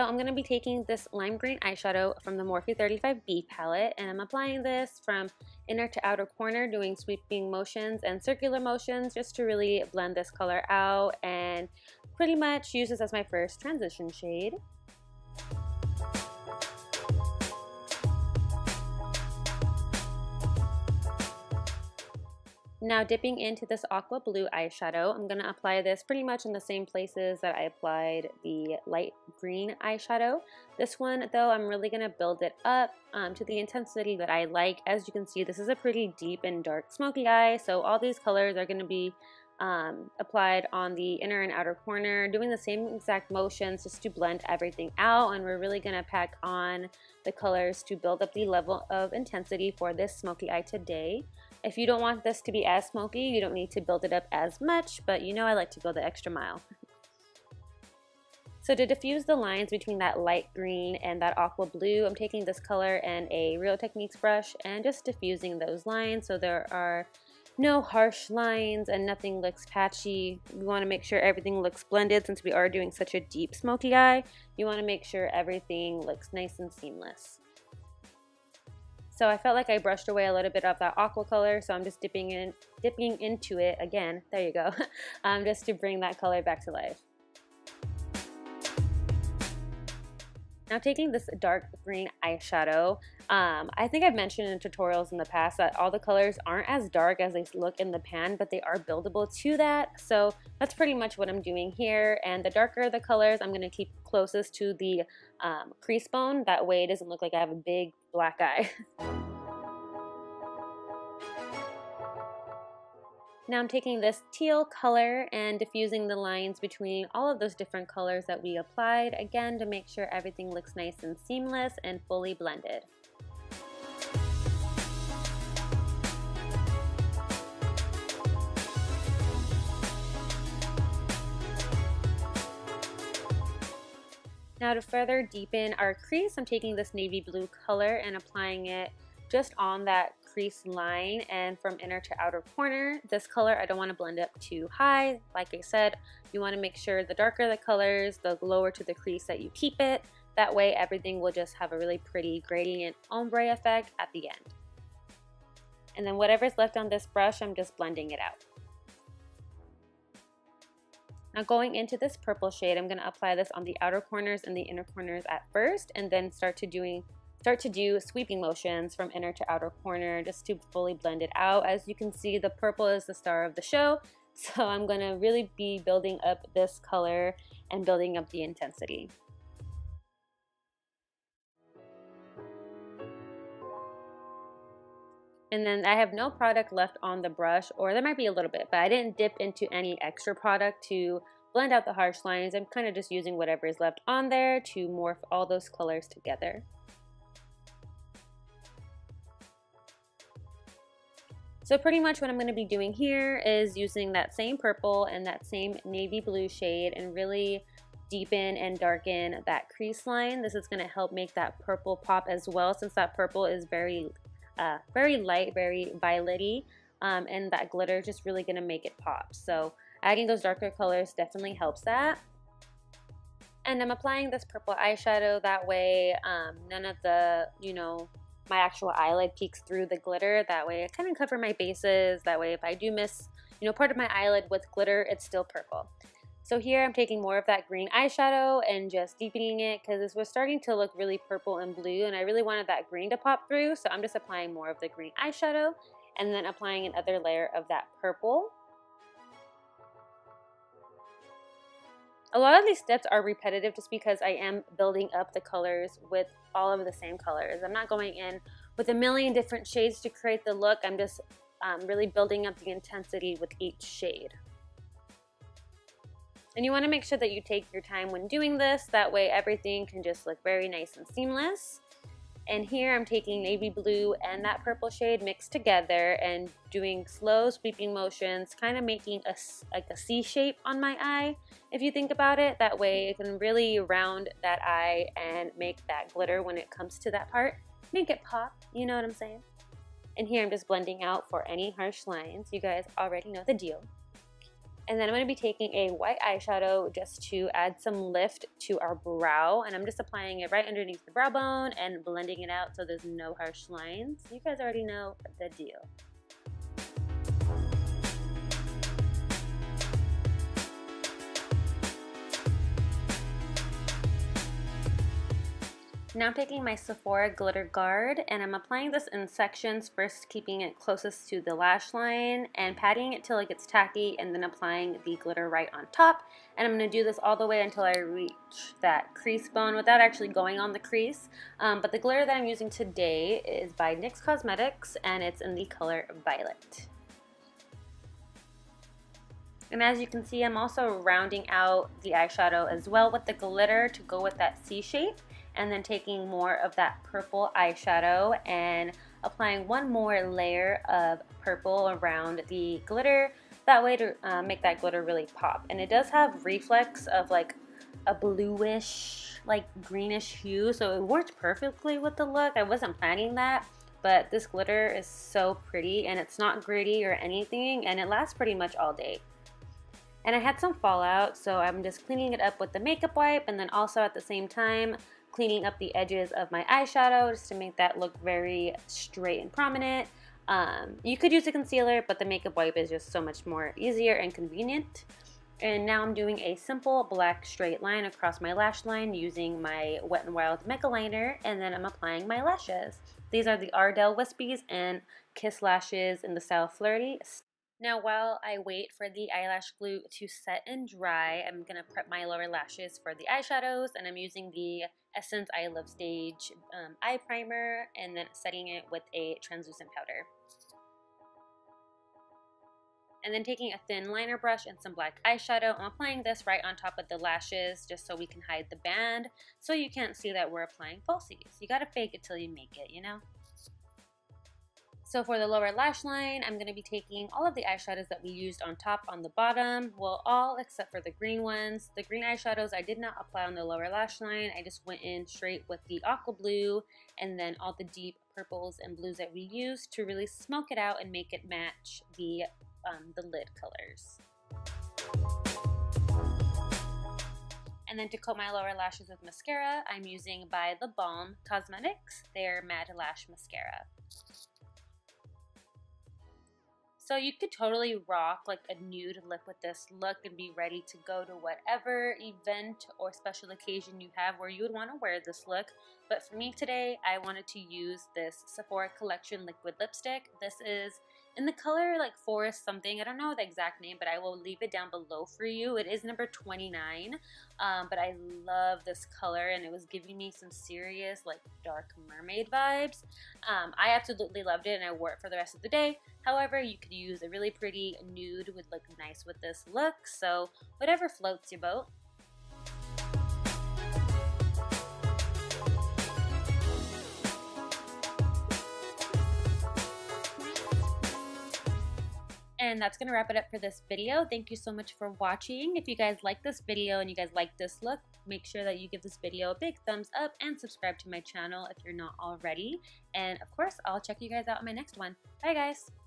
So I'm going to be taking this lime green eyeshadow from the Morphe 35B palette and I'm applying this from inner to outer corner doing sweeping motions and circular motions just to really blend this color out and pretty much use this as my first transition shade. Now dipping into this aqua blue eyeshadow, I'm going to apply this pretty much in the same places that I applied the light green eyeshadow. This one though, I'm really going to build it up um, to the intensity that I like. As you can see, this is a pretty deep and dark smoky eye, so all these colors are going to be um, applied on the inner and outer corner, doing the same exact motions just to blend everything out. And we're really going to pack on the colors to build up the level of intensity for this smoky eye today. If you don't want this to be as smoky, you don't need to build it up as much, but you know I like to go the extra mile. So to diffuse the lines between that light green and that aqua blue, I'm taking this color and a Real Techniques brush and just diffusing those lines so there are no harsh lines and nothing looks patchy. We want to make sure everything looks blended since we are doing such a deep smoky eye. You want to make sure everything looks nice and seamless. So I felt like I brushed away a little bit of that aqua color, so I'm just dipping in, dipping into it again. There you go, um, just to bring that color back to life. Now taking this dark green eyeshadow, um, I think I've mentioned in tutorials in the past that all the colors aren't as dark as they look in the pan, but they are buildable to that. So that's pretty much what I'm doing here. And the darker the colors, I'm going to keep closest to the um, crease bone. That way it doesn't look like I have a big black eye. Now I'm taking this teal color and diffusing the lines between all of those different colors that we applied, again to make sure everything looks nice and seamless and fully blended. Now to further deepen our crease, I'm taking this navy blue color and applying it just on that crease line and from inner to outer corner. This color, I don't want to blend up too high. Like I said, you want to make sure the darker the colors, the lower to the crease that you keep it. That way everything will just have a really pretty gradient ombre effect at the end. And then whatever's left on this brush, I'm just blending it out. Now going into this purple shade, I'm going to apply this on the outer corners and the inner corners at first and then start to doing start to do sweeping motions from inner to outer corner just to fully blend it out. As you can see, the purple is the star of the show. So I'm going to really be building up this color and building up the intensity. And then I have no product left on the brush, or there might be a little bit, but I didn't dip into any extra product to blend out the harsh lines. I'm kind of just using whatever is left on there to morph all those colors together. So pretty much what I'm going to be doing here is using that same purple and that same navy blue shade and really deepen and darken that crease line. This is going to help make that purple pop as well since that purple is very uh, very light, very violety, um, and that glitter just really gonna make it pop. So adding those darker colors definitely helps that. And I'm applying this purple eyeshadow that way um, none of the, you know, my actual eyelid peeks through the glitter. That way I kind of cover my bases. That way if I do miss, you know, part of my eyelid with glitter, it's still purple. So here I'm taking more of that green eyeshadow and just deepening it because this was starting to look really purple and blue and I really wanted that green to pop through. So I'm just applying more of the green eyeshadow and then applying another layer of that purple. A lot of these steps are repetitive just because I am building up the colors with all of the same colors. I'm not going in with a million different shades to create the look. I'm just um, really building up the intensity with each shade. And you want to make sure that you take your time when doing this. That way everything can just look very nice and seamless. And here I'm taking navy blue and that purple shade mixed together and doing slow sweeping motions, kind of making a, like a C shape on my eye. If you think about it, that way it can really round that eye and make that glitter when it comes to that part. Make it pop, you know what I'm saying? And here I'm just blending out for any harsh lines. You guys already know the deal. And then I'm to be taking a white eyeshadow just to add some lift to our brow. And I'm just applying it right underneath the brow bone and blending it out so there's no harsh lines. You guys already know the deal. Now I'm taking my Sephora Glitter Guard and I'm applying this in sections, first keeping it closest to the lash line and patting it till it gets tacky and then applying the glitter right on top. And I'm going to do this all the way until I reach that crease bone without actually going on the crease. Um, but the glitter that I'm using today is by NYX Cosmetics and it's in the color Violet. And as you can see, I'm also rounding out the eyeshadow as well with the glitter to go with that C shape and then taking more of that purple eyeshadow and applying one more layer of purple around the glitter. That way to uh, make that glitter really pop. And it does have reflex of like a bluish like greenish hue so it worked perfectly with the look. I wasn't planning that but this glitter is so pretty and it's not gritty or anything and it lasts pretty much all day. And I had some fallout so I'm just cleaning it up with the makeup wipe and then also at the same time cleaning up the edges of my eyeshadow just to make that look very straight and prominent. Um, you could use a concealer, but the makeup wipe is just so much more easier and convenient. And now I'm doing a simple black straight line across my lash line using my Wet n Wild Mega Liner, and then I'm applying my lashes. These are the Ardell Wispies and Kiss Lashes in the style Flirty. Now while I wait for the eyelash glue to set and dry, I'm going to prep my lower lashes for the eyeshadows and I'm using the Essence I Love Stage um, eye primer and then setting it with a translucent powder. And then taking a thin liner brush and some black eyeshadow, I'm applying this right on top of the lashes just so we can hide the band so you can't see that we're applying falsies. You gotta fake it till you make it, you know? So for the lower lash line, I'm going to be taking all of the eyeshadows that we used on top on the bottom, well all except for the green ones. The green eyeshadows I did not apply on the lower lash line, I just went in straight with the aqua blue and then all the deep purples and blues that we used to really smoke it out and make it match the, um, the lid colors. And then to coat my lower lashes with mascara, I'm using by The Balm Cosmetics, their Mad Lash Mascara. So you could totally rock like a nude lip with this look and be ready to go to whatever event or special occasion you have where you would want to wear this look. But for me today, I wanted to use this Sephora Collection liquid lipstick. This is in the color like forest something i don't know the exact name but i will leave it down below for you. It is number 29 um, but i love this color and it was giving me some serious like dark mermaid vibes. Um, i absolutely loved it and i wore it for the rest of the day. However you could use a really pretty nude would look nice with this look so whatever floats your boat And that's going to wrap it up for this video. Thank you so much for watching. If you guys like this video and you guys like this look, make sure that you give this video a big thumbs up and subscribe to my channel if you're not already. And of course, I'll check you guys out in my next one. Bye guys!